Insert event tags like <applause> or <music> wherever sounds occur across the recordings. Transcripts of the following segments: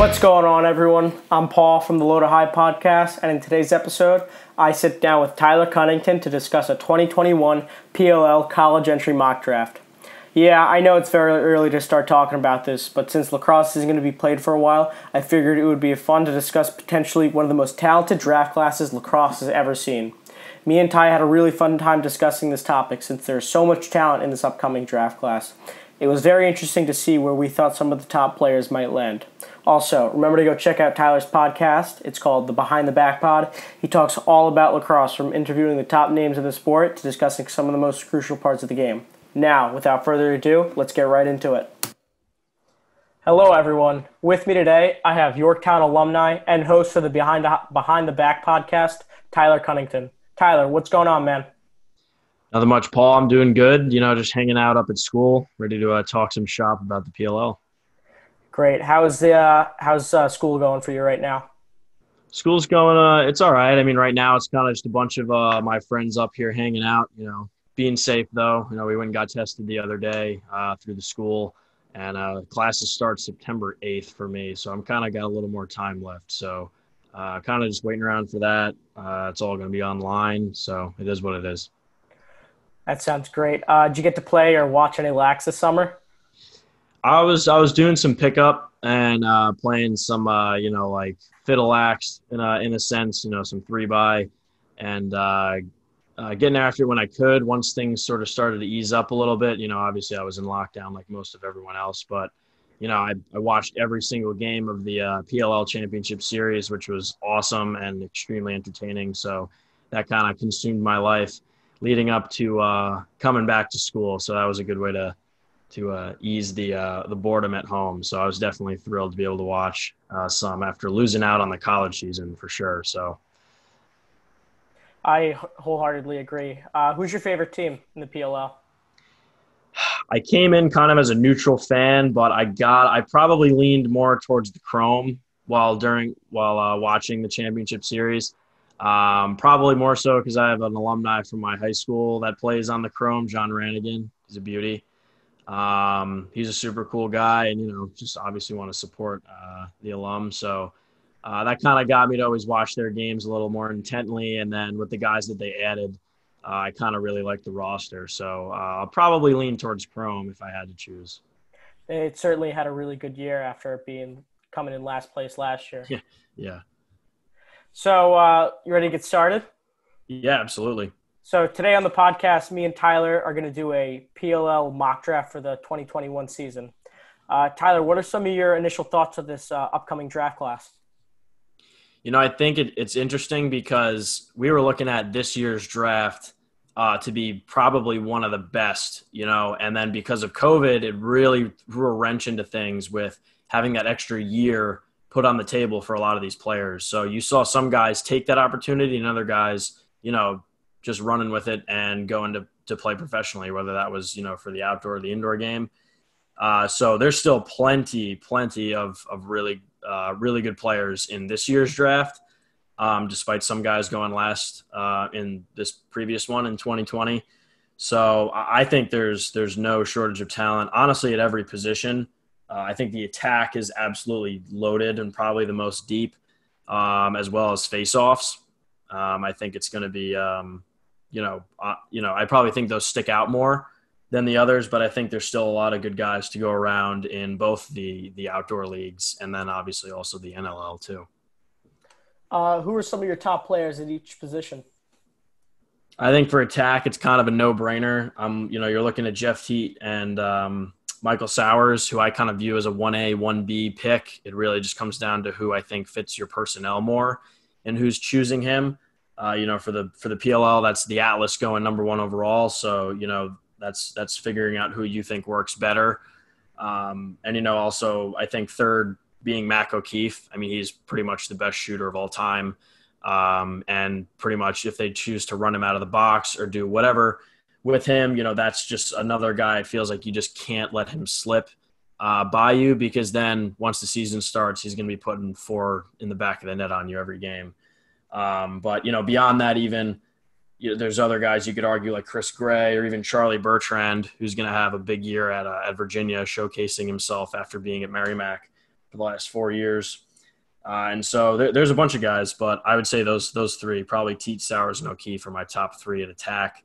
What's going on, everyone? I'm Paul from the Low to High podcast, and in today's episode, I sit down with Tyler Cunnington to discuss a 2021 PLL college entry mock draft. Yeah, I know it's very early to start talking about this, but since lacrosse isn't going to be played for a while, I figured it would be fun to discuss potentially one of the most talented draft classes lacrosse has ever seen. Me and Ty had a really fun time discussing this topic since there's so much talent in this upcoming draft class. It was very interesting to see where we thought some of the top players might land. Also, remember to go check out Tyler's podcast. It's called the Behind the Back Pod. He talks all about lacrosse, from interviewing the top names of the sport to discussing some of the most crucial parts of the game. Now, without further ado, let's get right into it. Hello, everyone. With me today, I have Yorktown alumni and host of the Behind the, Behind the Back podcast, Tyler Cunnington. Tyler, what's going on, man? Nothing much, Paul. I'm doing good. You know, just hanging out up at school, ready to uh, talk some shop about the PLL. Great. How's the uh, how's uh, school going for you right now? School's going. Uh, it's all right. I mean, right now it's kind of just a bunch of uh, my friends up here hanging out. You know, being safe though. You know, we went and got tested the other day uh, through the school, and uh, classes start September 8th for me. So I'm kind of got a little more time left. So uh, kind of just waiting around for that. Uh, it's all going to be online, so it is what it is. That sounds great. Uh, did you get to play or watch any lax this summer? I was I was doing some pickup and uh, playing some uh, you know like fiddle lax in a in a sense you know some three by and uh, uh, getting after it when I could once things sort of started to ease up a little bit. You know, obviously I was in lockdown like most of everyone else, but you know I, I watched every single game of the uh, PLL Championship Series, which was awesome and extremely entertaining. So that kind of consumed my life leading up to uh, coming back to school. So that was a good way to to uh, ease the uh, the boredom at home. So I was definitely thrilled to be able to watch uh, some after losing out on the college season for sure. So I wholeheartedly agree. Uh, who's your favorite team in the PLL? I came in kind of as a neutral fan, but I got I probably leaned more towards the Chrome while during while uh, watching the championship series. Um, probably more so because I have an alumni from my high school that plays on the Chrome, John Ranagan. He's a beauty. Um, he's a super cool guy, and you know, just obviously want to support uh, the alum. So uh, that kind of got me to always watch their games a little more intently. And then with the guys that they added, uh, I kind of really like the roster. So uh, I'll probably lean towards Chrome if I had to choose. It certainly had a really good year after being coming in last place last year. Yeah, <laughs> yeah. So, uh, you ready to get started? Yeah, absolutely. So, today on the podcast, me and Tyler are going to do a PLL mock draft for the 2021 season. Uh, Tyler, what are some of your initial thoughts of this uh, upcoming draft class? You know, I think it, it's interesting because we were looking at this year's draft uh, to be probably one of the best, you know, and then because of COVID, it really threw a wrench into things with having that extra year put on the table for a lot of these players. So you saw some guys take that opportunity and other guys, you know, just running with it and going to, to play professionally, whether that was, you know, for the outdoor or the indoor game. Uh, so there's still plenty, plenty of, of really, uh, really good players in this year's draft, um, despite some guys going last uh, in this previous one in 2020. So I think there's there's no shortage of talent, honestly, at every position. Uh, I think the attack is absolutely loaded and probably the most deep, um, as well as faceoffs. Um, I think it's going to be, um, you know, uh, you know, I probably think those stick out more than the others, but I think there's still a lot of good guys to go around in both the the outdoor leagues and then obviously also the NLL too. Uh, who are some of your top players at each position? I think for attack, it's kind of a no brainer. Um, you know, you're looking at Jeff Teat and um, Michael Sowers, who I kind of view as a 1A, 1B pick. It really just comes down to who I think fits your personnel more and who's choosing him. Uh, you know, for the for the PLL, that's the Atlas going number one overall. So you know, that's that's figuring out who you think works better. Um, and you know, also I think third being Mac O'Keefe. I mean, he's pretty much the best shooter of all time. Um, and pretty much if they choose to run him out of the box or do whatever, with him, you know, that's just another guy. It feels like you just can't let him slip uh, by you because then once the season starts, he's going to be putting four in the back of the net on you every game. Um, but you know, beyond that, even you know, there's other guys you could argue like Chris Gray or even Charlie Bertrand, who's going to have a big year at uh, at Virginia, showcasing himself after being at Merrimack. for the last four years. Uh, and so there, there's a bunch of guys, but I would say those those three probably Teat, Sowers, and O'Keefe are my top three at attack.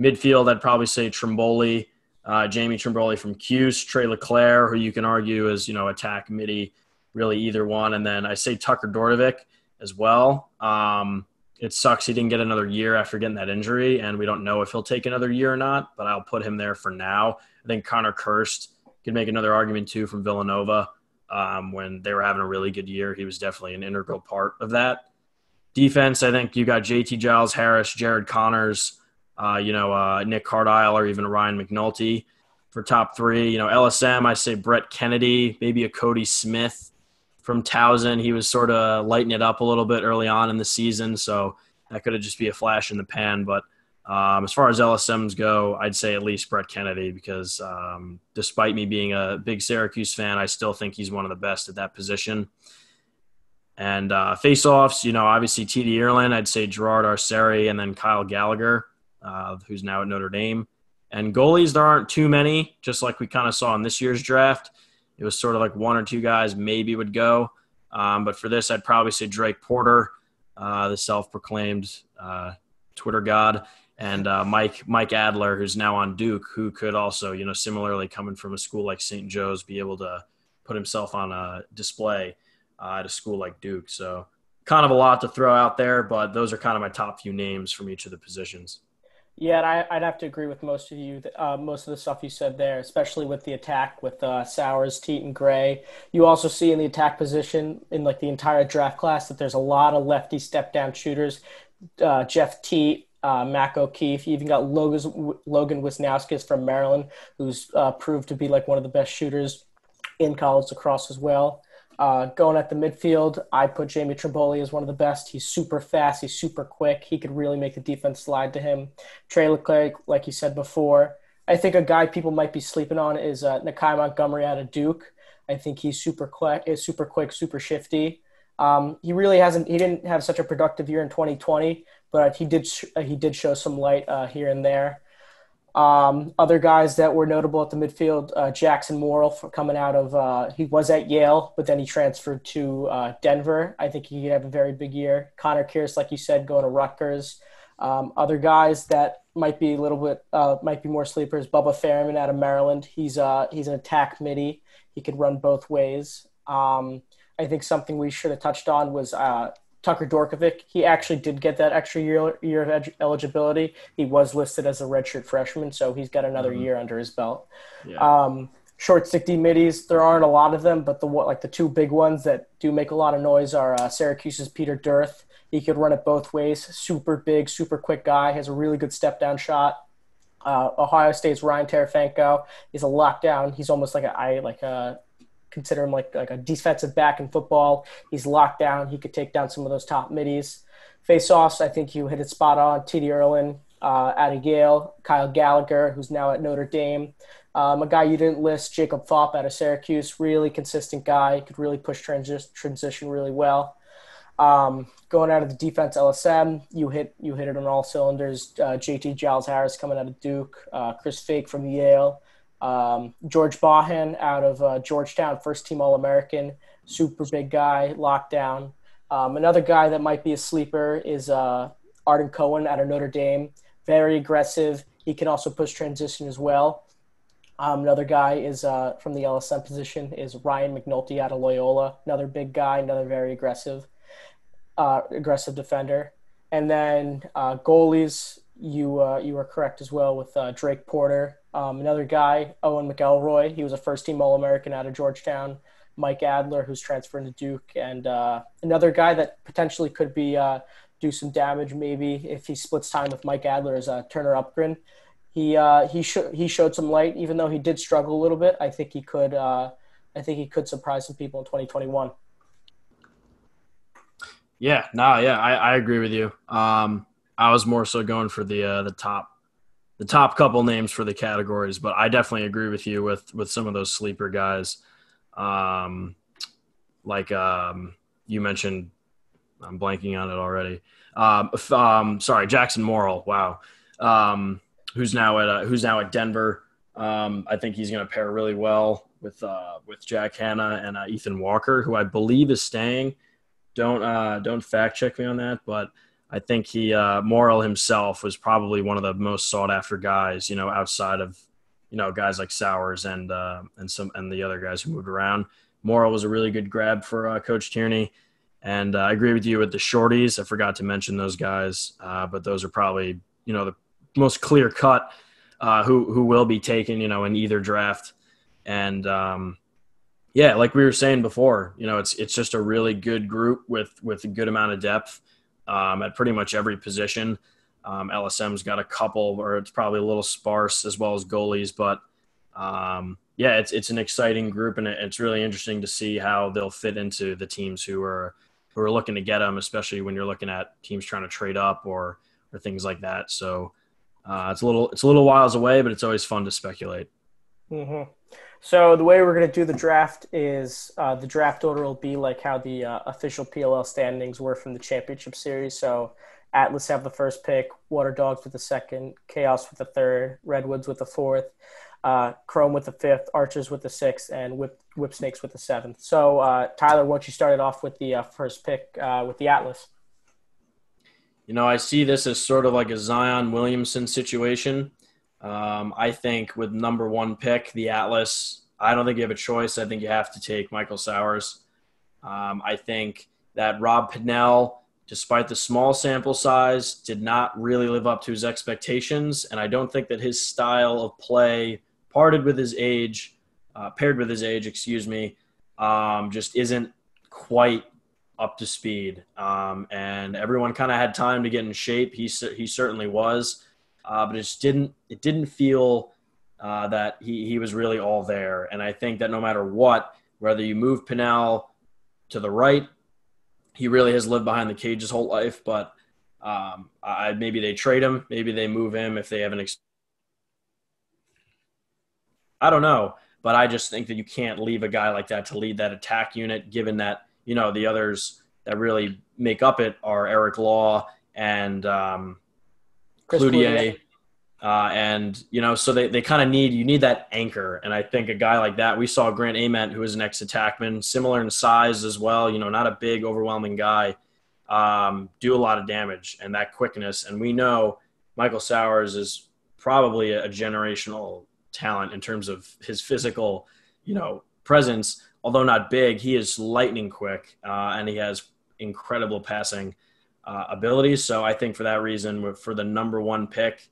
Midfield, I'd probably say Trimboli, uh, Jamie Trimboli from Cuse, Tre Leclaire, who you can argue is you know attack midi, really either one, and then I say Tucker Dordevic as well. Um, it sucks he didn't get another year after getting that injury, and we don't know if he'll take another year or not. But I'll put him there for now. I think Connor Kirst could make another argument too from Villanova. Um, when they were having a really good year, he was definitely an integral part of that. Defense, I think you got JT Giles Harris, Jared Conners, uh, you know, uh, Nick Cardile, or even Ryan McNulty for top three. You know, LSM, I say Brett Kennedy, maybe a Cody Smith from Towson. He was sort of lighting it up a little bit early on in the season, so that could have just be a flash in the pan. But um, as far as LSMs go, I'd say at least Brett Kennedy because um, despite me being a big Syracuse fan, I still think he's one of the best at that position. And uh, face-offs, you know, obviously TD Ierlan, I'd say Gerard Arceri, and then Kyle Gallagher, uh, who's now at Notre Dame. And goalies, there aren't too many, just like we kind of saw in this year's draft. It was sort of like one or two guys maybe would go. Um, but for this, I'd probably say Drake Porter, uh, the self-proclaimed uh, Twitter god, and uh, Mike Mike Adler, who's now on Duke, who could also, you know, similarly coming from a school like St. Joe's, be able to put himself on a display uh, at a school like Duke. So kind of a lot to throw out there, but those are kind of my top few names from each of the positions. Yeah, I, would have to agree with most of you. Uh, most of the stuff you said there, especially with the attack with uh, Sowers, Teat, and Gray. You also see in the attack position in like the entire draft class that there's a lot of lefty step down shooters. Uh, Jeff Teat, uh, Mac O'Keefe. You even got Logan, Logan Wisnauskas from Maryland, who's uh, proved to be like one of the best shooters in college lacrosse as well. Uh, going at the midfield, I put Jamie Trimboli as one of the best. He's super fast. He's super quick. He could really make the defense slide to him. Tre Leclaire, like you said before, I think a guy people might be sleeping on is uh, Nakeie Montgomery out of Duke. I think he's super quick, is super quick, super shifty. Um, he really hasn't. He didn't have such a productive year in 2020, but he did. He did show some light uh, here and there. Um, other guys that were notable at the midfield, uh, Jackson Morrill for coming out of, uh, he was at Yale, but then he transferred to uh, Denver. I think he could have a very big year. Connor Kirst, like you said, going to Rutgers. Um, other guys that might be a little bit, uh, might be more sleepers. Bubba Fairman out of Maryland. He's uh, he's an attack midi. He could run both ways. Um, I think something we should have touched on was uh, Tucker Dordevic, he actually did get that extra year year of eligibility. He was listed as a redshirt freshman, so he's got another mm-hmm. year under his belt. Yeah. Um, short stick D middies, there aren't a lot of them, but the like the two big ones that do make a lot of noise are uh, Syracuse's Peter Dearth. He could run it both ways. Super big, super quick guy. Has a really good step down shot. Uh, Ohio State's Ryan Terefenko. He's a lockdown. He's almost like a I like a consider him like like a defensive back in football. He's locked down. He could take down some of those top middies. Face offs, I think you hit it spot on. TD Ierlan uh, out of Yale, Kyle Gallagher, who's now at Notre Dame. Um, a guy you didn't list, Jakob Phaup out of Syracuse, really consistent guy, could really push transi- transition really well. Um, going out of the defense, LSM, you hit you hit it on all cylinders. Uh, JT Giles Harris coming out of Duke, uh, Chris Fake from Yale, um, George Bahan out of uh, Georgetown, first team All American, super big guy, lockdown. Um, another guy that might be a sleeper is uh, Arden Cohen out of Notre Dame, very aggressive. He can also push transition as well. Um, another guy is uh, from the LSM position is Ryan McNulty out of Loyola, another big guy, another very aggressive, uh, aggressive defender. And then uh, goalies, you uh, you are correct as well with uh, Drake Porter um, another guy, Owen McElroy, he was a first team All American out of Georgetown. Mike Adler, who's transferring to Duke, and uh, another guy that potentially could be uh, do some damage maybe if he splits time with Mike Adler is uh, Turner Uppgren. He uh, he sh- he showed some light, even though he did struggle a little bit. I think he could uh, I think he could surprise some people in 2021. Yeah, no, yeah, I, I agree with you. Um, I was more so going for the uh, the top the top couple names for the categories, but I definitely agree with you with with some of those sleeper guys. Um, like um, you mentioned, I'm blanking on it already. Um, um, sorry, Jackson Morrill. Wow, um, who's now at uh, who's now at Denver. Um, I think he's going to pair really well with uh, with Jack Hanna and uh, Ethan Walker, who I believe is staying. Don't uh, don't fact check me on that, but I think he uh, Morrill himself was probably one of the most sought after guys, you know, outside of you know guys like Sowers and uh, and some and the other guys who moved around. Morrill was a really good grab for uh, Coach Tierney, and uh, I agree with you with the shorties. I forgot to mention those guys, uh, but those are probably you know the most clear cut uh, who who will be taken, you know, in either draft. And um, yeah, like we were saying before, you know, it's it's just a really good group with with a good amount of depth um, at pretty much every position. Um, LSM's got a couple, or it's probably a little sparse as well as goalies, but um, yeah, it's it's an exciting group, and it's really interesting to see how they'll fit into the teams who are who are looking to get them, especially when you're looking at teams trying to trade up or or things like that. So uh, it's a little it's a little whiles away, but it's always fun to speculate. Mm-hmm. So the way we're going to do the draft is uh, the draft order will be like how the uh, official PLL standings were from the championship series. So Atlas have the first pick, Water Dogs with the second, Chaos with the third, Redwoods with the fourth, uh, Chrome with the fifth, Archers with the sixth, and Whip, Whip Snakes with the seventh. So uh, Tyler, why don't you start it off with the uh, first pick with the Atlas? You know, I see this as sort of like a Zion Williamson situation. Um, I think with number one pick, the Atlas, I don't think you have a choice. I think you have to take Michael Sowers. Um, I think that Rob Pannell, despite the small sample size, did not really live up to his expectations. And I don't think that his style of play, parted with his age, uh, paired with his age, excuse me, um, just isn't quite up to speed. Um, and everyone kind of had time to get in shape. He he certainly was, uh, but it just didn't it didn't feel uh, that he he was really all there. And I think that no matter what, whether you move Pannell to the right, he really has lived behind the cage his whole life. But um, I, maybe they trade him, maybe they move him if they have an. Ex- I don't know, but I just think that you can't leave a guy like that to lead that attack unit, given that you know the others that really make up it are Eric Law and um, Cloutier. Uh, and you know, so they, they kind of need you need that anchor, and I think a guy like that. We saw Grant Ament, who is an ex attackman, similar in size as well. You know, not a big, overwhelming guy, um, do a lot of damage and that quickness. And we know Michael Sowers is probably a, a generational talent in terms of his physical, you know, presence although not big, he is lightning quick uh, and he has incredible passing uh, abilities. So I think for that reason, for the number one pick,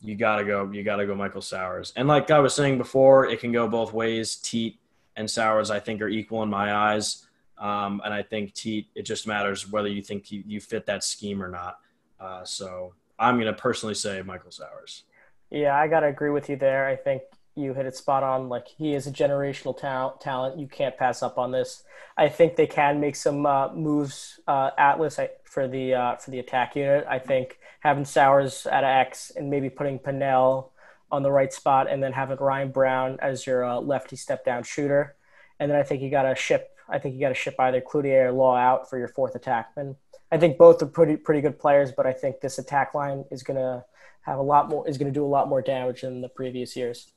you gotta go. You gotta go, Michael Sowers. And like I was saying before, it can go both ways. Teat and Sowers, I think, are equal in my eyes. Um, and I think Teat, it just matters whether you think you, you fit that scheme or not. Uh, so I'm to personally say Michael Sowers. Yeah, I got to agree with you there. I think you hit it spot on. Like he is a generational talent. Talent you can't pass up on this. I think they can make some uh, moves. Uh, Atlas for the uh, for the attack unit. I think having Sowers at X and maybe putting Pannell on the right spot, and then having Ryan Brown as your uh, lefty step down shooter. And then I think you got to ship. I think you got to ship either Cloutier or Law out for your fourth attackman. I think both are pretty pretty good players, but I think this attack line is gonna have a lot more is going to do a lot more damage than the previous years.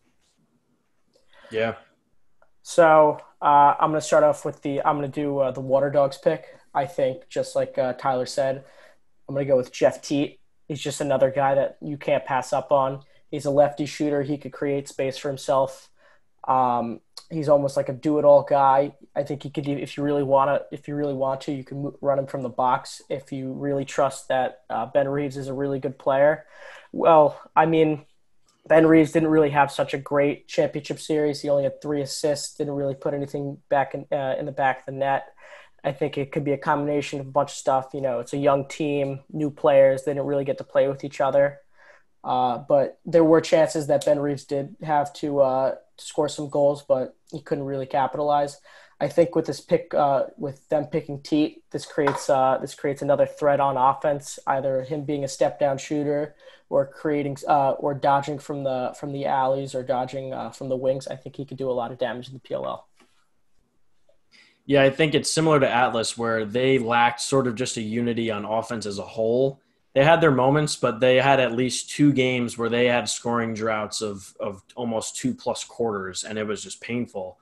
Yeah. So uh, I'm going to start off with the I'm going to do uh, the Water Dogs pick. I think just like uh, Tyler said, I'm going to go with Jeff Teat. He's just another guy that you can't pass up on. He's a lefty shooter. He could create space for himself. Um, he's almost like a do-it-all guy. I think he could, if you really want to, if you really want to, you can run him from the box. If you really trust that uh, Ben Reeves is a really good player, well, I mean, Ben Reeves didn't really have such a great championship series. He only had three assists, didn't really put anything back in, uh, in the back of the net. I think it could be a combination of a bunch of stuff. You know, it's a young team, new players. They didn't really get to play with each other. Uh, but there were chances that Ben Reeves did have to, uh, to score some goals, but he couldn't really capitalize. I think with this pick, uh, with them picking Teat, this creates uh, this creates another threat on offense. Either him being a step down shooter, or creating uh, or dodging from the from the alleys or dodging uh, from the wings. I think he could do a lot of damage in the PLL. Yeah, I think it's similar to Atlas, where they lacked sort of just a unity on offense as a whole. they had their moments, but they had at least two games where they had scoring droughts of of almost two plus quarters, and it was just painful.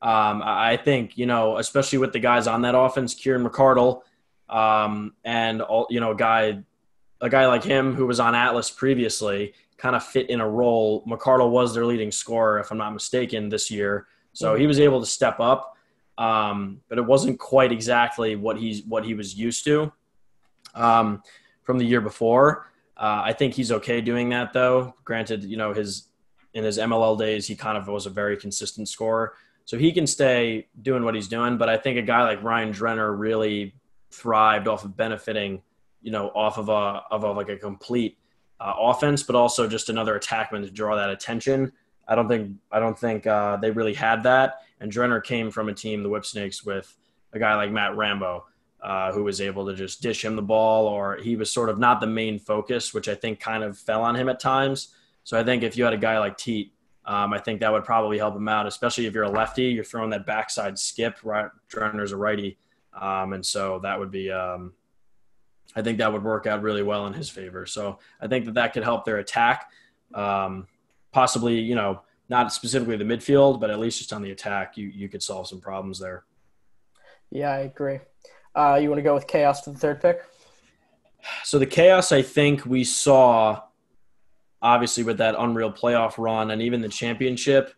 Um, I think you know, especially with the guys on that offense, Kieran McArdle, um, and all you know, a guy a guy like him who was on Atlas previously kind of fit in a role. McArdle was their leading scorer, if I'm not mistaken, this year, so he was able to step up. Um, but it wasn't quite exactly what he's what he was used to. Um, from the year before. Uh, I think he's okay doing that, though. Granted, you know his in his MLL days, he kind of was a very consistent scorer, so he can stay doing what he's doing. But I think a guy like Ryan Drenner really thrived off of benefiting, you know, off of a of a, like a complete uh, offense, but also just another attackman to draw that attention. I don't think I don't think uh, they really had that. And Drenner came from a team, the Whipsnakes, with a guy like Matt Rambo, uh, who was able to just dish him the ball, or he was sort of not the main focus, which I think kind of fell on him at times. So I think if you had a guy like Teat, um, I think that would probably help him out, especially if you're a lefty. You're throwing that backside skip. Right, Drenner's a righty, um, and so that would be. Um, I think that would work out really well in his favor. So I think that that could help their attack, um, possibly you know not specifically the midfield, but at least just on the attack, you you could solve some problems there. Yeah, I agree. Uh, you want to go with chaos to the third pick? So the chaos, I think we saw, obviously with that unreal playoff run and even the championship.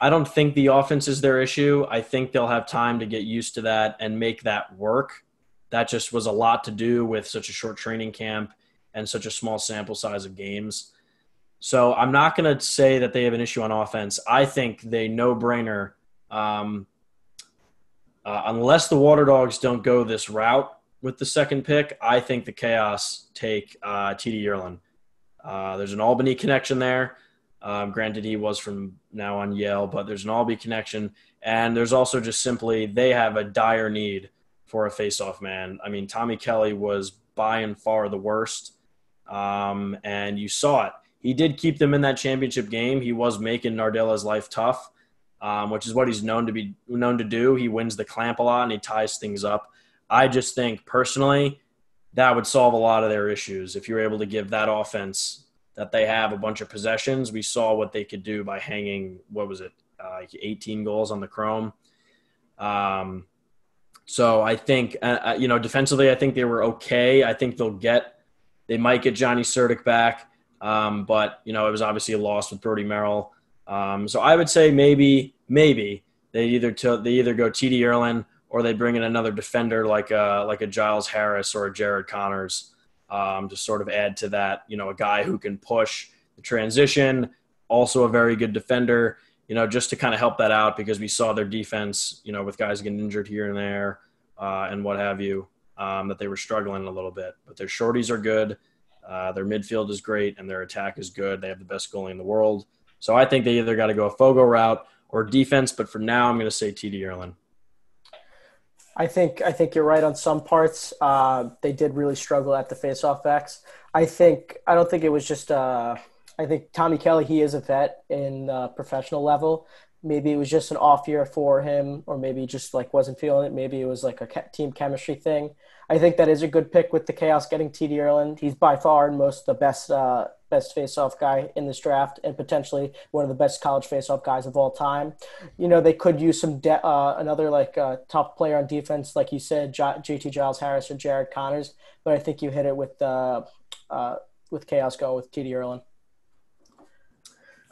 I don't think the offense is their issue. I think they'll have time to get used to that and make that work. That just was a lot to do with such a short training camp and such a small sample size of games. So I'm not going to say that they have an issue on offense. I think they no brainer um, uh, unless the Water Dogs don't go this route with the second pick, I think the Chaos take uh, TD Ierlan. Uh, there's an Albany connection there. Um, granted, he was from now on Yale, but there's an Albany connection. And there's also just simply they have a dire need for a face-off man. I mean, Tommy Kelly was by and far the worst, um, and you saw it. He did keep them in that championship game. He was making Nardella's life tough um, which is what he's known to be known to do. He wins the clamp a lot and he ties things up. I just think personally that would solve a lot of their issues if you're able to give that offense that they have a bunch of possessions. We saw what they could do by hanging what was it, uh, 18 goals on the Chrome. Um, so I think uh, uh, you know defensively, I think they were okay. I think they'll get they might get Johnny Surdick back, um, but you know it was obviously a loss with Brodie Merrill. Um, so I would say maybe maybe they either t- they either go TD Ierlan or they bring in another defender like a, like a Giles Harris or a Jared Conners um, to sort of add to that. You know, a guy who can push the transition, also a very good defender. You know, just to kind of help that out because we saw their defense, you know, with guys getting injured here and there uh, and what have you, um, that they were struggling a little bit. But their shorties are good. Uh, their midfield is great and their attack is good. They have the best goalie in the world. So I think they either got to go a Fogo route or defense, but for now, I'm going to say TD Ierlan. I think I think you're right on some parts. Uh, they did really struggle at the faceoff backs. I think I don't think it was just. Uh, I think Tommy Kelly he is a vet in uh, professional level. Maybe it was just an off year for him, or maybe just like wasn't feeling it. Maybe it was like a team chemistry thing. I think that is a good pick with the chaos getting TD Ierlan. He's by far and most the best uh, best face-off guy in this draft and potentially one of the best college face-off guys of all time. You know, they could use some de- uh, another like uh, top player on defense, like you said, J- JT Giles Harris or Jared Conners. But I think you hit it with uh, uh, with chaos go with TD Ierlan.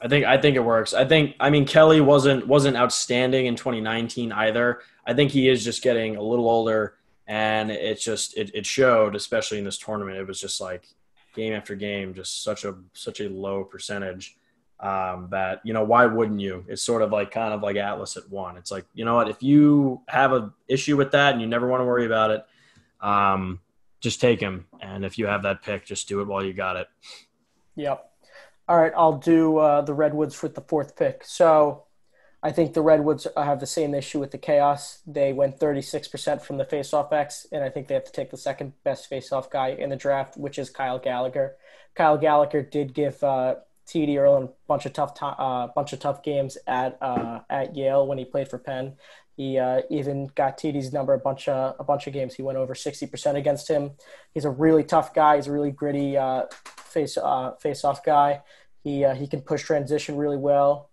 I think I think it works. I think I mean Kelly wasn't wasn't outstanding in 2019 either. I think he is just getting a little older, and it just it, it showed, especially in this tournament. It was just like game after game, just such a such a low percentage um, that you know why wouldn't you? It's sort of like kind of like Atlas at one. It's like you know what if you have an issue with that and you never want to worry about it, um, just take him. And if you have that pick, just do it while you got it. Yep. All right, I'll do uh, the Redwoods with the fourth pick. So I think the Redwoods have the same issue with the Chaos. They went 36% from the faceoff X, and I think they have to take the second best faceoff guy in the draft, which is Kyle Gallagher. Kyle Gallagher did give uh, TD Earl a bunch of tough to- uh, bunch of tough games at uh, at Yale when he played for Penn. He uh, even got TD's number a bunch of a bunch of games. He went over sixty percent against him. He's a really tough guy. He's a really gritty uh, face uh, face off guy. He uh, he can push transition really well.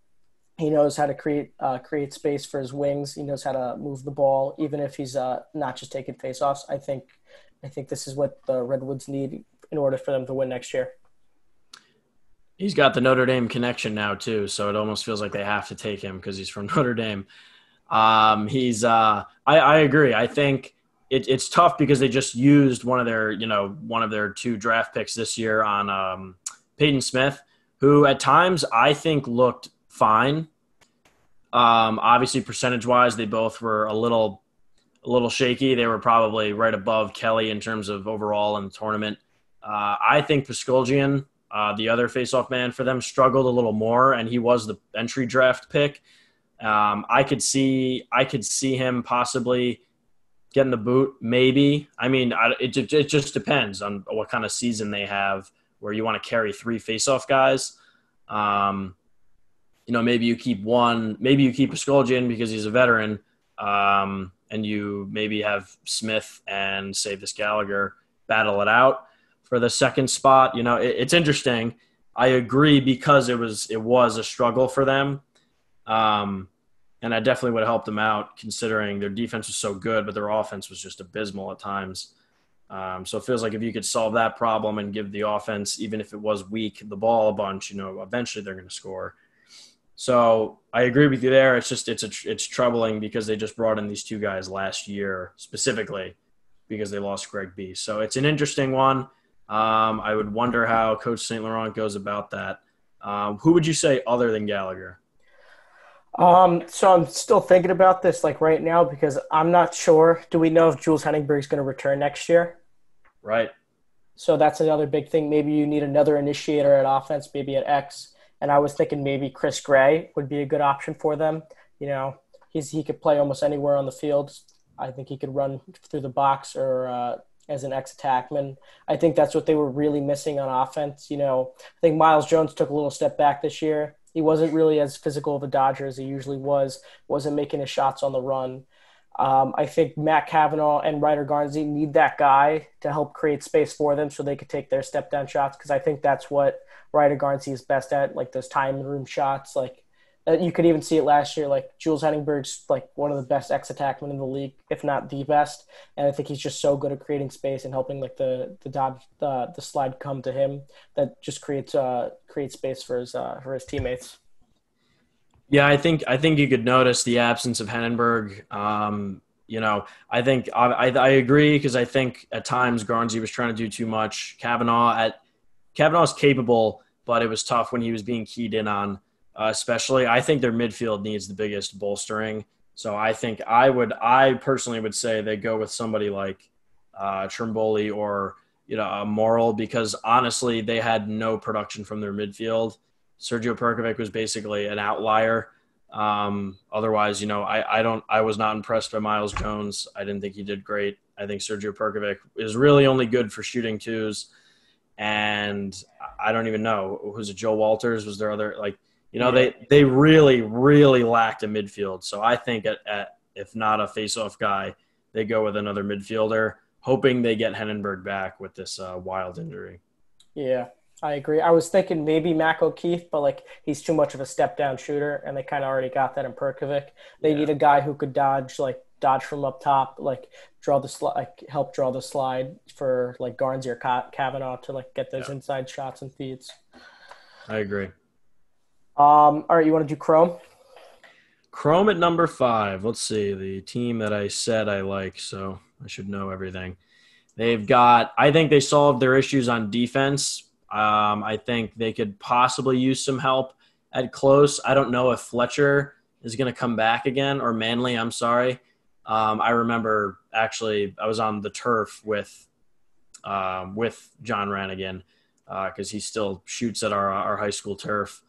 He knows how to create uh, create space for his wings. He knows how to move the ball, even if he's uh, not just taking faceoffs. I think I think this is what the Redwoods need in order for them to win next year. He's got the Notre Dame connection now too, so it almost feels like they have to take him because he's from <laughs> Notre Dame. Um, he's uh, I, I agree. I think it, it's tough because they just used one of their you know one of their two draft picks this year on um, Peyton Smith, who at times I think looked fine. Um, obviously, percentage wise, they both were a little a little shaky. They were probably right above Kelly in terms of overall in the tournament. Uh, I think Pascogian uh, the other faceoff man for them struggled a little more, and he was the entry draft pick. Um, I could see I could see him possibly getting the boot, maybe. I mean, I, it it just depends on what kind of season they have, where you want to carry three faceoff guys. Um, you know, maybe you keep one, maybe you keep Pascogian because he's a veteran, um, and you maybe have Smith and say this Gallagher battle it out for the second spot. You know, it, it's interesting. I agree because it was it was a struggle for them, um, and I definitely would have helped them out considering their defense was so good, but their offense was just abysmal at times. Um, so it feels like if you could solve that problem and give the offense, even if it was weak, the ball a bunch, you know, eventually they're going to score. So I agree with you there. It's just it's a, it's troubling because they just brought in these two guys last year specifically because they lost Greg B. So it's an interesting one. Um, I would wonder how Coach St. Laurent goes about that. Um, who would you say other than Gallagher? Um, so I'm still thinking about this like right now because I'm not sure. Do we know if Jules Heningburg is going to return next year? Right. So that's another big thing. Maybe you need another initiator at offense, maybe at X. And I was thinking maybe Chris Gray would be a good option for them. You know, he's he could play almost anywhere on the field. I think he could run through the box or uh, as an ex attackman. I think that's what they were really missing on offense. You know, I think Miles Jones took a little step back this year. He wasn't really as physical of a Dodger as he usually was, wasn't making his shots on the run. Um, I think Matt Kavanagh and Ryder Garnsey need that guy to help create space for them so they could take their step down shots because I think that's what Ryder Garnsey is best at, like those time room shots. Like uh, you could even see it last year. Like Jules Heningburg's like one of the best ex attackmen in the league, if not the best. And I think he's just so good at creating space and helping like the the dodge the, the slide come to him that just creates uh creates space for his uh for his teammates. Yeah, I think I think you could notice the absence of Heningburg. Um, you know, I think I I, I agree because I think at times Garnsey was trying to do too much. Kavanagh at Kavanagh's capable, but it was tough when he was being keyed in on uh, especially. I think their midfield needs the biggest bolstering. So I think I would, I personally would say they go with somebody like uh, Trimboli or you know a Morrill because honestly they had no production from their midfield. Sergio Perkovic was basically an outlier. Um, otherwise, you know, I, I don't, I was not impressed by Miles Jones. I didn't think he did great. I think Sergio Perkovic is really only good for shooting twos. And I don't even know who's it. Joe Walters was there other like you know, yeah. they they really really lacked a midfield. So I think at, at if not a face-off guy, they go with another midfielder, hoping they get Heningburg back with this uh, wild injury. Yeah, I agree. I was thinking maybe Mac O'Keefe, but like he's too much of a step down shooter, and they kind of already got that in Perkovic. They yeah. need a guy who could dodge like dodge from up top, like draw the slide, like help draw the slide for like Garnsey or Kavanagh to like get those yeah. inside shots and feeds. I agree. Um, all right, you want to do Chrome? Chrome at number five. Let's see the team that I said I like, so I should know everything. They've got. I think they solved their issues on defense. Um, I think they could possibly use some help at close. I don't know if Fletcher is going to come back again or Manley. I'm sorry. Um, I remember actually I was on the turf with um, with John Ranagan because uh, he still shoots at our our high school turf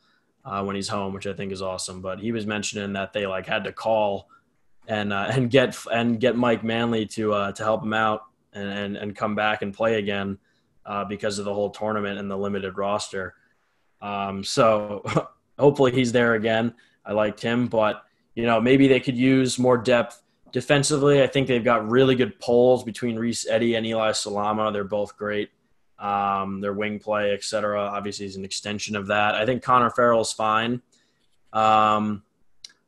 uh, when he's home, which I think is awesome. But he was mentioning that they like had to call and uh, and get and get Mike Manley to uh, to help him out and, and and come back and play again uh, because of the whole tournament and the limited roster. Um, so <laughs> hopefully he's there again. I liked him, but you know, maybe they could use more depth defensively. I think they've got really good pulls between Reese Eddy and Eli Salama. They're both great. Um, their wing play, etc. Obviously, is an extension of that. I think Connor Farrell's fine. Um,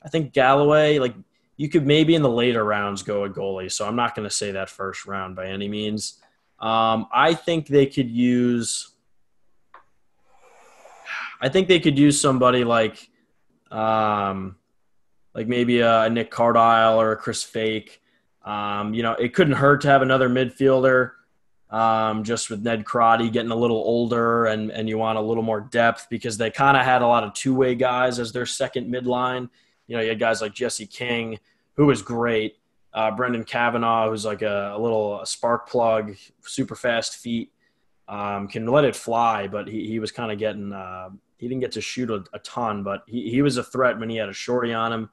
I think Galloway, like you could maybe in the later rounds go a goalie. So I'm not going to say that first round by any means. Um, I think they could use. I think they could use somebody like, um, like maybe a Nick Cardile or a Chris Fake. Um, you know, it couldn't hurt to have another midfielder. Um, just with Ned Crotty getting a little older and and you want a little more depth because they kind of had a lot of two way guys as their second midline. You know, you had guys like Jesse King, who was great. Uh, Brendan Kavanaugh, who's like a, a little a spark plug, super fast feet, um, can let it fly, but he, he was kind of getting, uh, he didn't get to shoot a, a, ton, but he, he was a threat when he had a shorty on him.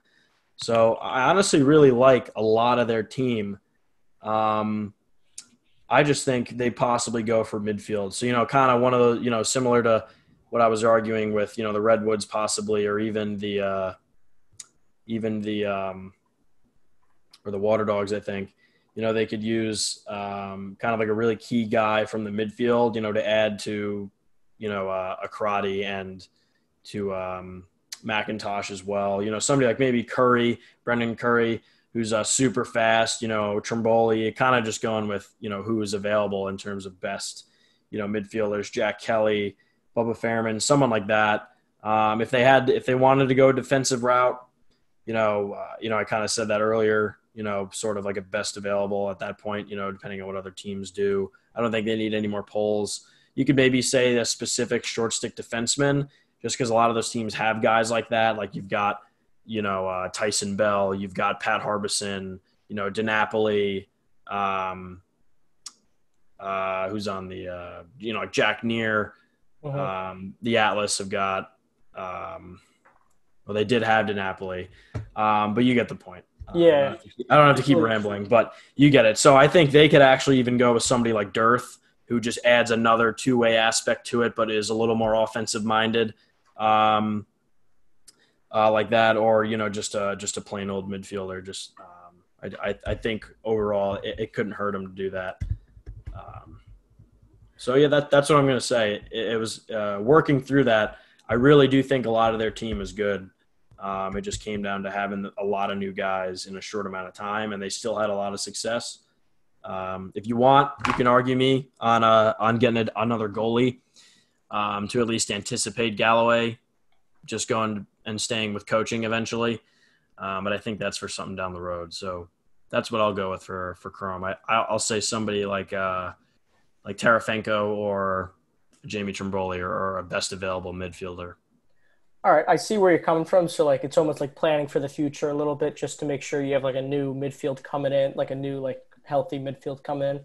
So I honestly really like a lot of their team. Um, I just think they possibly go for midfield. So, you know, kind of one of the, you know, similar to what I was arguing with, you know, the Redwoods possibly, or even the, uh, even the, um, or the Water Dogs, I think. You know, they could use um, kind of like a really key guy from the midfield, you know, to add to, you know, uh, a karate and to um, McIntosh as well. You know, somebody like maybe Curry, Brendan Curry, who's uh, super fast. You know, Trimboli, kind of just going with you know who is available in terms of best, you know, midfielders. Jack Kelly, Bubba Fairman, someone like that. Um, if they had, if they wanted to go defensive route, you know, uh, you know, I kind of said that earlier you know, sort of like a best available at that point, you know, depending on what other teams do. I don't think they need any more polls. You could maybe say a specific short stick defenseman, just because a lot of those teams have guys like that. Like you've got, you know, uh, Tyson Bell, you've got Pat Harbison, you know, DiNapoli, um, uh, who's on the, uh, you know, like Jack Neer, uh-huh. um, the Atlas have got, um, well, they did have DiNapoli, um, but you get the point. Yeah. I don't have to keep rambling, but you get it. So I think they could actually even go with somebody like Dearth, who just adds another two way aspect to it, but is a little more offensive minded. Um, uh, like that, or you know, just a just a plain old midfielder. Just um, I, I, I think overall it, it, couldn't hurt him to do that. Um, so yeah, that that's what I'm going to say. It, it was uh, working through that. I really do think a lot of their team is good. Um, it just came down to having a lot of new guys in a short amount of time, and they still had a lot of success. Um, if you want, you can argue me on uh, on getting a, another goalie um, to at least anticipate Galloway just going and staying with coaching eventually. Um, but I think that's for something down the road. So that's what I'll go with for for Chrome. I I'll say somebody like uh, like Terefenko or Jamie Trimboli or, or a best available midfielder all right, I see where you're coming from. So like it's almost like planning for the future a little bit, just to make sure you have like a new midfield coming in, like a new like healthy midfield come in.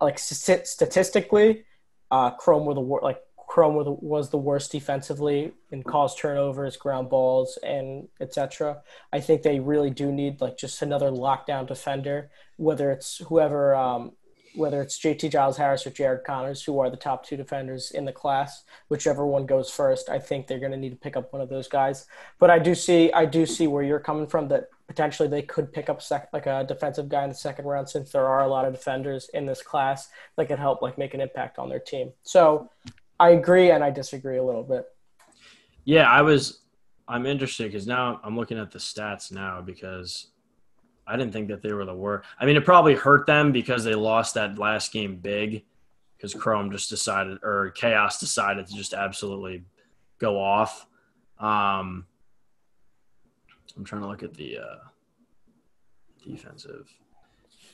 Like st- statistically, uh, Chrome were the wor- like Chrome was the worst defensively in caused turnovers, ground balls, and etc. I think they really do need like just another lockdown defender, whether it's whoever um, whether it's JT Giles Harris or Jared Conners, who are the top two defenders in the class, whichever one goes first, I think they're going to need to pick up one of those guys. But I do see, I do see where you're coming from. That potentially they could pick up sec- like a defensive guy in the second round, since there are a lot of defenders in this class that could help like make an impact on their team. So I agree and I disagree a little bit. Yeah, I was. I'm interested because now I'm looking at the stats now because I didn't think that they were the worst. I mean, it probably hurt them because they lost that last game big because Chrome just decided or Chaos decided to just absolutely go off. Um, I'm trying to look at the uh, defensive.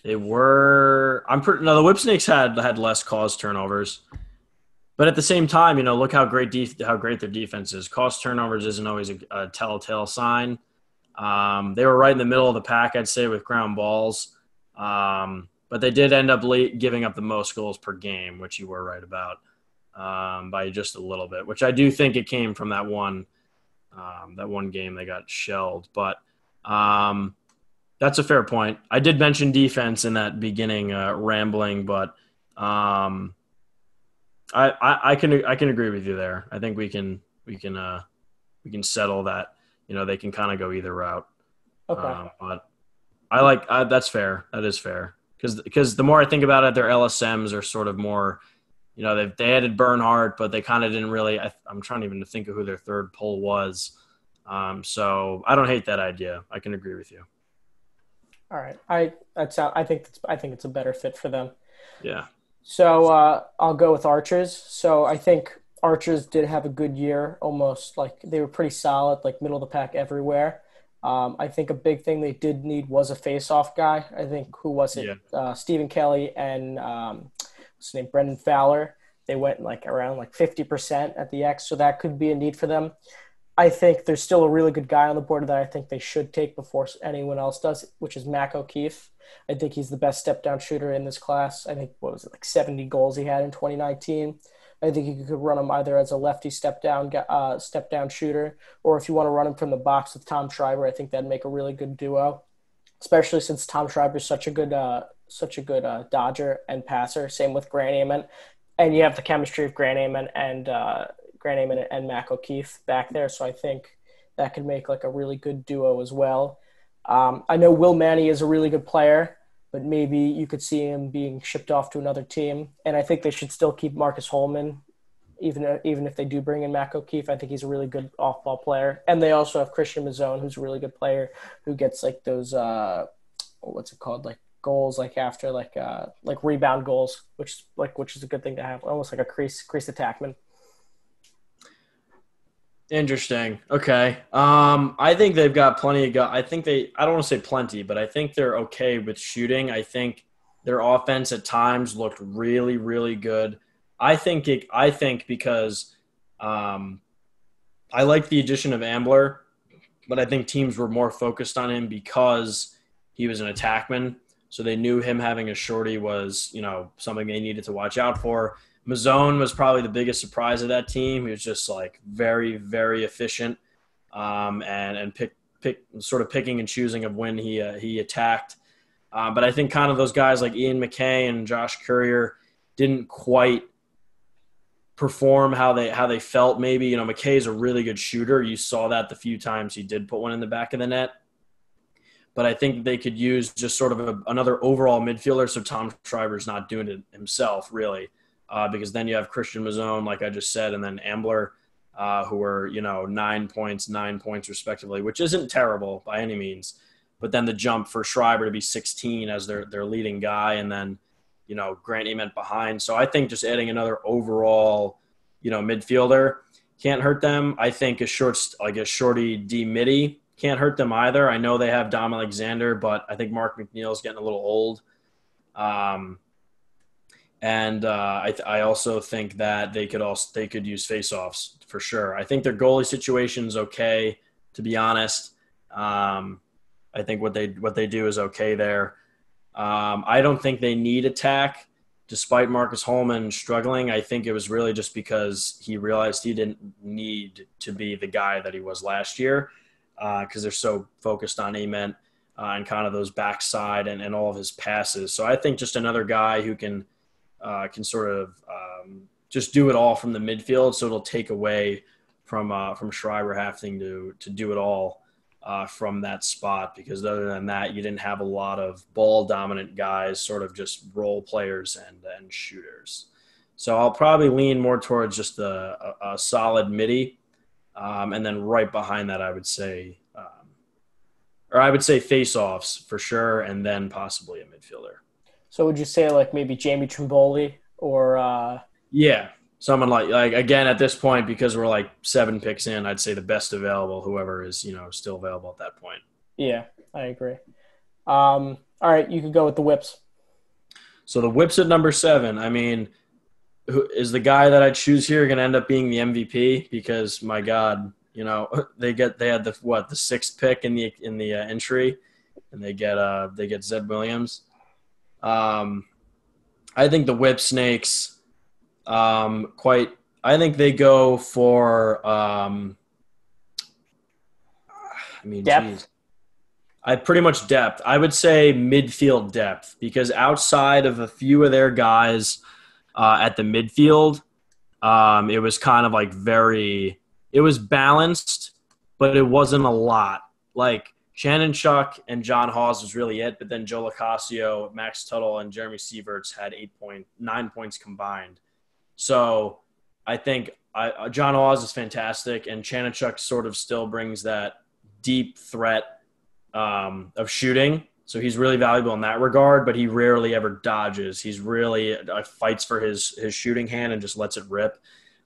They were. I'm pretty. No, the Whipsnakes had had less cause turnovers, but at the same time, you know, look how great def- how great their defense is. Cost turnovers isn't always a, a telltale sign. Um, they were right in the middle of the pack, I'd say, with ground balls. Um, but they did end up late giving up the most goals per game, which you were right about um, by just a little bit. Which I do think it came from that one um, that one game they got shelled. But um, that's a fair point. I did mention defense in that beginning uh, rambling, but um, I, I, I can I can agree with you there. I think we can we can uh, we can settle that you know they can kind of go either route. Okay. Um, but I like uh, that's fair. That is fair because because the more I think about it, their LSMs are sort of more. You know, they they added Bernhardt, but they kind of didn't really. I, am trying to even to think of who their third pull was. Um, so I don't hate that idea. I can agree with you. All right, I that's I think that's, I think it's a better fit for them. Yeah. So uh, I'll go with Archers. So I think Archers did have a good year, almost like they were pretty solid, like middle of the pack everywhere. Um, I think a big thing they did need was a face-off guy. I think who was it? Yeah. Uh, Stephen Kelly and um, what's his name? Brendan Fowler. They went like around like fifty percent at the X, so that could be a need for them. I think there's still a really good guy on the board that I think they should take before anyone else does, which is Mac O'Keefe. I think he's the best step down shooter in this class. I think what was it like 70 goals he had in 2019. I think you could run him either as a lefty step down uh, step down shooter, or if you want to run him from the box with Tom Schreiber, I think that'd make a really good duo. Especially since Tom Schreiber is such a good uh, such a good uh, dodger and passer. Same with Grant Ament, and you have the chemistry of Grant Ament and uh, Grant Ament and Mac O'Keefe back there. So I think that could make like a really good duo as well. Um, I know Will Manny is a really good player but maybe you could see him being shipped off to another team. And I think they should still keep Marcus Holman, even even if they do bring in Mac O'Keefe. I think he's a really good off ball player. And they also have Christian Mazzone, who's a really good player, who gets like those uh, what's it called, like goals, like after like uh, like rebound goals, which like which is a good thing to have, almost like a crease crease attackman. Interesting. Okay. Um, I think they've got plenty of guys. I think they. I don't want to say plenty, but I think they're okay with shooting. I think their offense at times looked really, really good. I think. It, I think because um, I like the addition of Ambler, but I think teams were more focused on him because he was an attackman. So they knew him having a shorty was, you know, something they needed to watch out for. Mazzone was probably the biggest surprise of that team. He was just like very, very efficient, um, and and pick pick sort of picking and choosing of when he uh, he attacked. Uh, but I think kind of those guys like Ian MacKay and Josh Courier didn't quite perform how they how they felt. Maybe you know MacKay's a really good shooter. You saw that the few times he did put one in the back of the net. But I think they could use just sort of a, another overall midfielder. So Tom Schreiber's not doing it himself, really uh, because then you have Christian Mazzone, like I just said, and then Ambler, uh, who were you know nine points, nine points respectively, which isn't terrible by any means. But then the jump for Schreiber to be 16 as their their leading guy, and then you know Grant Ament behind. So I think just adding another overall you know midfielder can't hurt them. I think a short like a shorty D midi can't hurt them either. I know they have Dom Alexander, but I think Mark McNeil's getting a little old. Um, and uh, I, I also think that they could also they could use faceoffs for sure. I think their goalie situation is okay, to be honest. Um, I think what they what they do is okay there. Um, I don't think they need attack, despite Marcus Holman struggling. I think it was really just because he realized he didn't need to be the guy that he was last year because uh, they're so focused on Ament uh, and kind of those backside and, and all of his passes. So I think just another guy who can – uh, can sort of um, just do it all from the midfield. So it'll take away from uh, from Schreiber having to to do it all uh, from that spot because other than that, you didn't have a lot of ball dominant guys, sort of just role players and and shooters. So I'll probably lean more towards just a, a, a solid midi, um, and then right behind that, I would say, um, or I would say face-offs for sure, and then possibly a midfielder. So would you say like maybe Jamie Trimboli or? Uh... Yeah, someone like like again at this point because we're like seven picks in, I'd say the best available, whoever is you know still available at that point. Yeah, I agree. Um, all right, you could go with the whips. So the whips at number seven. I mean, who is the guy that I choose here going to end up being the MVP? Because my God, you know <laughs> they get they had the what the sixth pick in the in the uh, entry, and they get uh they get Zed Williams. Um, I think the Whip Snakes, um, quite. I think they go for. Um, I mean, depth. Geez. I pretty much depth. I would say midfield depth because outside of a few of their guys uh, at the midfield, um, it was kind of like very. It was balanced, but it wasn't a lot. Like Chanenchuk and John Haus was really it, but then Joe Locascio, Max Tuttle, and Jeremy Sieverts had eight point nine points combined. So I think I, uh, John Haus is fantastic, and Chanenchuk sort of still brings that deep threat um, of shooting. So he's really valuable in that regard, but he rarely ever dodges. He's really uh, fights for his his shooting hand and just lets it rip,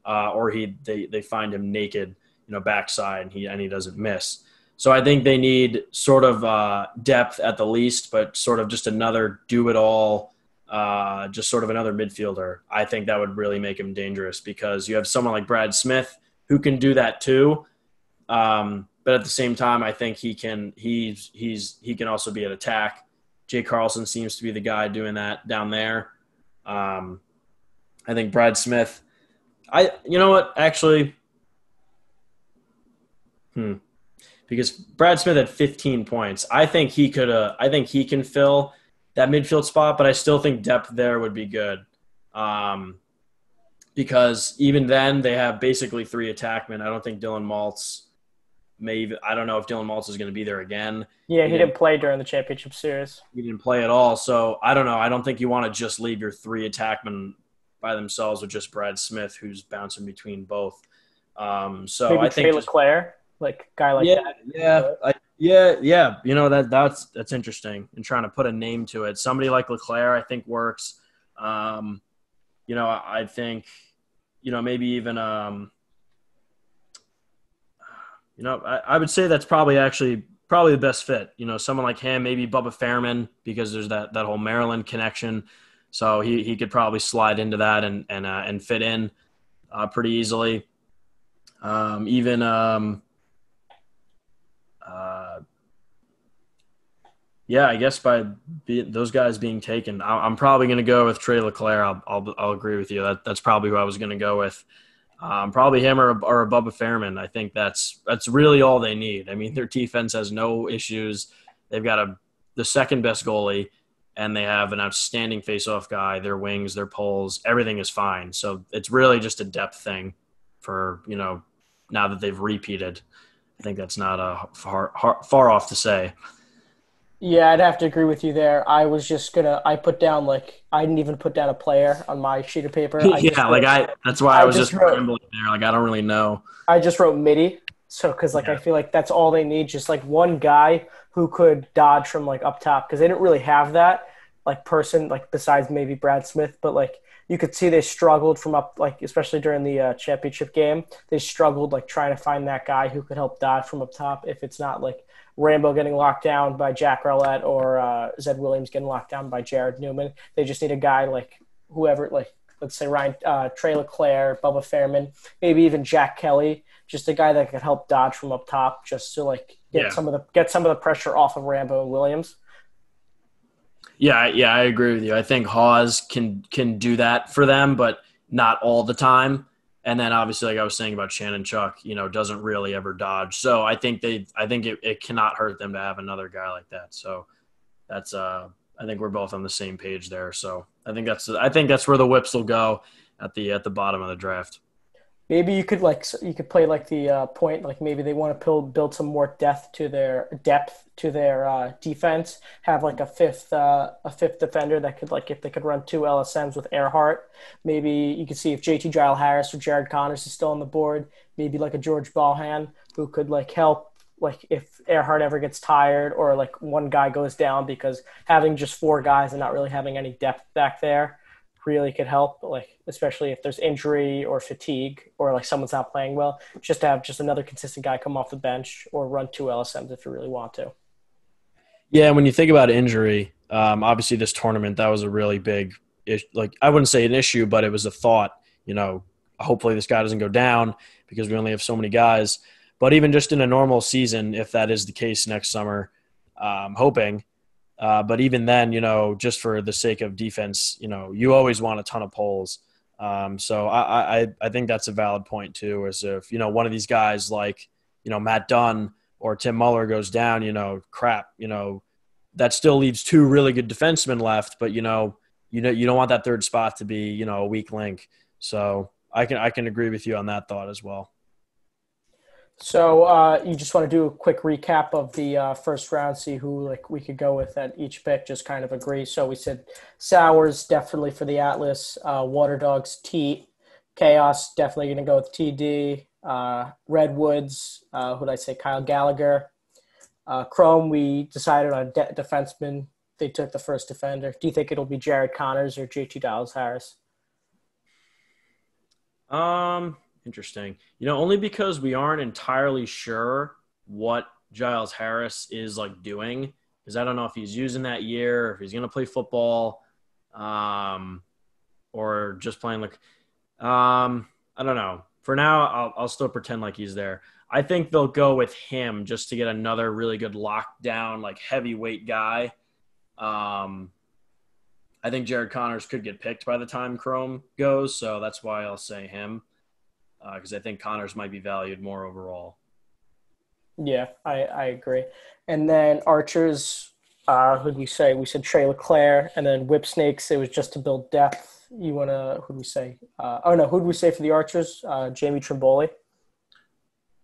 uh, or he they they find him naked, you know, backside, and he and he doesn't miss. So I think they need sort of uh, depth at the least, but sort of just another do it all, uh, just sort of another midfielder. I think that would really make him dangerous because you have someone like Brad Smith who can do that too. Um, but at the same time, I think he can he's he's he can also be an attack. Jay Carlson seems to be the guy doing that down there. Um, I think Brad Smith. I you know what actually. Hmm because Brad Smith had 15 points. I think he could. Uh, I think he can fill that midfield spot, but I still think depth there would be good. Um, because even then they have basically three attackmen. I don't think Dylan Maltz. Maybe I don't know if Dylan Maltz is going to be there again. Yeah, he, he didn't, didn't play during the championship series. He didn't play at all, so I don't know. I don't think you want to just leave your three attackmen by themselves with just Brad Smith, who's bouncing between both. Um, so Maybe I Tre think Leclaire like guy like yeah, that. Yeah, I, yeah, yeah. You know that that's that's interesting. And trying to put a name to it. Somebody like Leclaire, I think works. Um, you know, I, I think, you know, maybe even, um, you know, I, I would say that's probably actually probably the best fit. You know, someone like him, maybe Bubba Fairman, because there's that that whole Maryland connection. So he, he could probably slide into that and and uh, and fit in uh, pretty easily. Um, even um, uh, yeah, I guess by be, those guys being taken, I, am probably going to go with Tre Leclaire. I'll, I'll, I'll, agree with you. That that's probably who I was going to go with. Um, probably him or, or a Bubba Fairman. I think that's that's really all they need. I mean, their defense has no issues. They've got a the second best goalie, and they have an outstanding faceoff guy. Their wings, their poles, everything is fine. So it's really just a depth thing for you know now that they've repeated. I think that's not a far far off to say. Yeah, I'd have to agree with you there. I was just gonna. I put down like I didn't even put down a player on my sheet of paper. <laughs> yeah, like I. That's why I, I was just, just wrote, rambling there. Like I don't really know. I just wrote midi, so because like yeah. I feel like that's all they need. Just like one guy who could dodge from like up top because they didn't really have that like person like besides maybe Brad Smith, but like you could see they struggled from up like especially during the uh, championship game. They struggled like trying to find that guy who could help dodge from up top if it's not like rambo getting locked down by jack Rowlett or uh, zed williams getting locked down by Jarrod Neumann. They just need a guy like whoever like let's say ryan uh, Tre Leclaire bubba fairman maybe even jack kelly just a guy that could help dodge from up top just to like get yeah. some of the get some of the pressure off of rambo and williams yeah, yeah, I agree with you. I think Haus can can do that for them, but not all the time. And then obviously, like I was saying about Chanenchuk, you know, doesn't really ever dodge. So I think they, I think it, it cannot hurt them to have another guy like that. So that's, uh, I think we're both on the same page there. So I think that's, I think that's where the whips will go at the at the bottom of the draft. Maybe you could like you could play like the uh, point like maybe they want to build build some more depth to their depth to their uh, defense. Have like a fifth uh, a fifth defender that could like if they could run two LSMs with Ehrhardt. Maybe you could see if JT Giles Harris or Jared Conners is still on the board. Maybe like a George Ballhan who could like help like if Ehrhardt ever gets tired or like one guy goes down because having just four guys and not really having any depth back there really could help, like especially if there's injury or fatigue or like someone's not playing well, just to have just another consistent guy come off the bench or run two LSMs if you really want to. Yeah, and when you think about injury, um, obviously this tournament that was a really big, like I wouldn't say an issue, but it was a thought. You know, hopefully this guy doesn't go down because we only have so many guys. But even just in a normal season, if that is the case next summer, um, hoping uh, but even then, you know, just for the sake of defense, you know, you always want a ton of poles. Um, so I, I, I think that's a valid point too. Is if you know one of these guys like you know Matt Dunn or Tim Muller goes down, you know, crap, you know, that still leaves two really good defensemen left. But you know, you know, you don't want that third spot to be you know a weak link. So I can I can agree with you on that thought as well. So uh, you just want to do a quick recap of the uh, first round, see who like we could go with at each pick, just kind of agree. So we said Sowers definitely for the Atlas, uh, Water Dogs, T, Chaos definitely going to go with TD, uh, Redwoods, uh, who did I say? Kyle Gallagher, uh, Chrome. We decided on de- defenseman. They took the first defender. Do you think it'll be Jared Conners or JT Dallas Harris? Um, Interesting. You know, only because we aren't entirely sure what Giles Harris is like doing, because I don't know if he's using that year, if he's going to play football, um, or just playing like, um, I don't know. For now, I'll, I'll still pretend like he's there. I think they'll go with him just to get another really good lockdown, like heavyweight guy. Um, I think Jared Conners could get picked by the time Chrome goes, so that's why I'll say him because uh, I think Conners might be valued more overall. Yeah, I, I agree. And then Archers, uh, who'd we say? We said Tre Leclaire, and then Whip Snakes. It was just to build depth. You want to, who'd we say? Uh, oh, no, who'd we say for the Archers? Uh, Jamie Trimboli.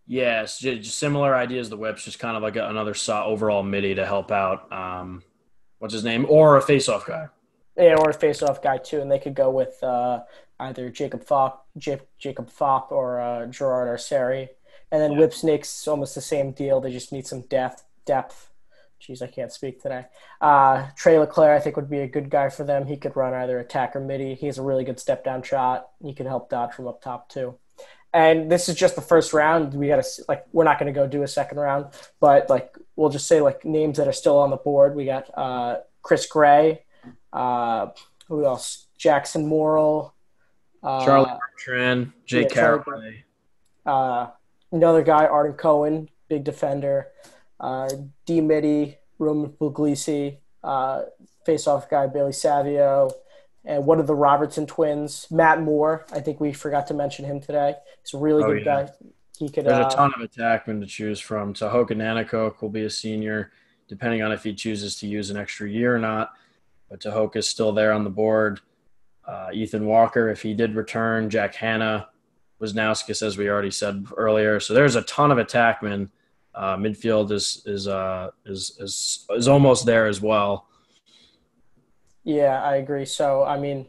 Yes, just similar ideas. The Whips, just kind of like a, another overall midi to help out. Um, what's his name? Or a face-off guy. Yeah, or a face-off guy too, and they could go with uh, either Jakob Phaup, J- Jakob Phaup, or uh, Gerard Arceri. And then yeah. Whip Snakes, almost the same deal. They just need some depth. Depth. Jeez, I can't speak today. Uh, Tre Leclaire, I think, would be a good guy for them. He could run either attack or midi. He has a really good step down shot. He could help dodge from up top too. And this is just the first round. We got to like we're not going to go do a second round, but like we'll just say like names that are still on the board. We got uh, Chris Gray, uh, who else? Jackson Morrill, uh, Charlie Bertrand, Jake yeah. Uh, another guy, Arden Cohen, big defender. Uh, D. Mitty, Roman Puglisi, uh, face-off guy Bailey Savio, and one of the Robertson twins, Matt Moore. I think we forgot to mention him today. He's a really oh, good yeah. guy. He could. There's uh, a ton of attackmen to choose from. Tehoka Nanticoke will be a senior, depending on if he chooses to use an extra year or not. But Tehoka is still there on the board uh, Ethan Walker, if he did return, Jack Hanna, Wisnauskas, as we already said earlier. So there's a ton of attackmen. Uh, midfield is is, uh, is is is almost there as well. Yeah, I agree. So I mean,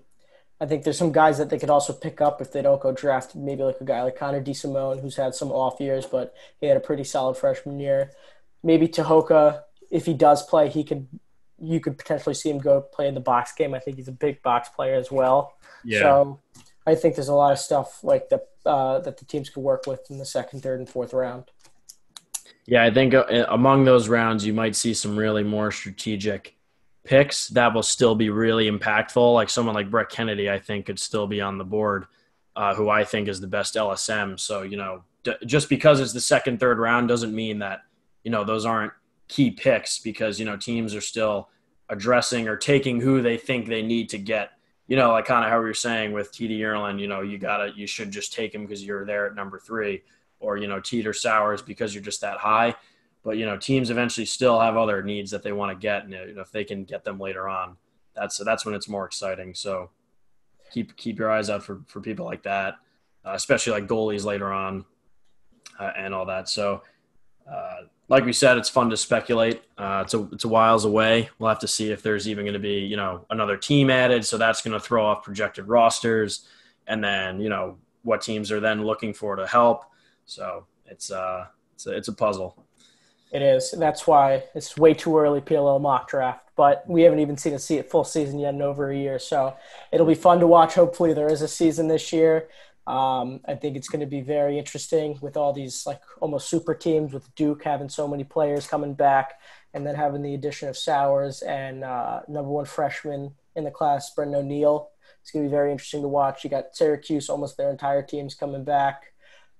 I think there's some guys that they could also pick up if they don't go draft. Maybe like a guy like Connor DeSimone, who's had some off years, but he had a pretty solid freshman year. Maybe Tehoka, if he does play, he could you could potentially see him go play in the box game. I think he's a big box player as well. Yeah. So I think there's a lot of stuff like that uh, that the teams could work with in the second, third, and fourth round. Yeah, I think uh, among those rounds, you might see some really more strategic picks that will still be really impactful. Like someone like Brett Kennedy, I think could still be on the board, uh, who I think is the best LSM. So you know, d- just because it's the second, third round doesn't mean that you know those aren't key picks because you know teams are still addressing or taking who they think they need to get. You know, like kind of how we were saying with TD Ierlan, you know, you gotta you should just take him because you're there at number three, or you know, Teeter Sowers because you're just that high. But you know, teams eventually still have other needs that they want to get, and you know, if they can get them later on, that's that's when it's more exciting. So keep keep your eyes out for for people like that, uh, especially like goalies later on, uh, and all that. So. Uh, like we said, it's fun to speculate. Uh, it's a it's a whiles away. We'll have to see if there's even going to be you know another team added, so that's going to throw off projected rosters, and then you know what teams are then looking for to help. So it's uh it's a, it's a puzzle. It is. And that's why it's way too early PLL mock draft, but we haven't even seen a see it full season yet in over a year. So it'll be fun to watch. Hopefully, there is a season this year. Um, I think it's going to be very interesting with all these like almost super teams with Duke having so many players coming back, and then having the addition of Sowers and uh, number one freshman in the class, Brennan O'Neill. It's going to be very interesting to watch. You got Syracuse, almost their entire team's coming back.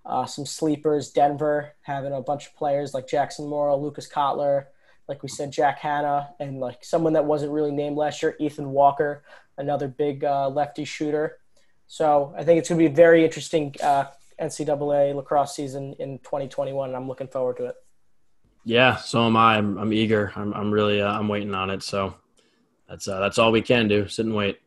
Uh, some sleepers, Denver having a bunch of players like Jackson Morrill, Lucas Kotler, like we said, Jack Hanna, and like someone that wasn't really named last year, Ethan Walker, another big uh, lefty shooter. So I think it's going to be a very interesting uh, NCAA lacrosse season in 2021. And I'm looking forward to it. Yeah, so am I. I'm, I'm eager. I'm, I'm really uh, I'm waiting on it. So that's uh, that's all we can do. Sit and wait.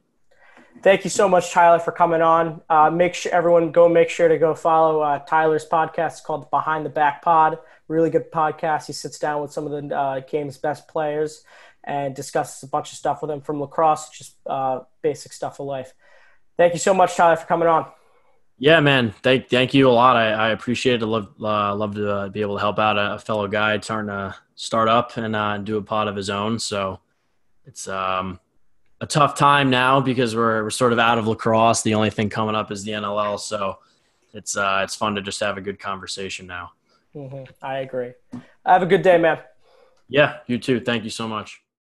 Thank you so much, Tyler, for coming on. Uh, make sure everyone go make sure to go follow uh, Tyler's podcast. It's called Behind the Back Pod. Really good podcast. He sits down with some of the uh, game's best players and discusses a bunch of stuff with them from lacrosse, just uh, basic stuff of life. Thank you so much, Tyler, for coming on. Yeah, man. Thank thank you a lot. I, I appreciate it. Love uh, love to uh, be able to help out a, a, fellow guy starting to start up and uh, do a pod of his own. So it's um, a tough time now because we're we're sort of out of lacrosse. The only thing coming up is the NLL. So it's uh, it's fun to just have a good conversation now. Mm-hmm. I agree. Have a good day, man. Yeah, you too. Thank you so much.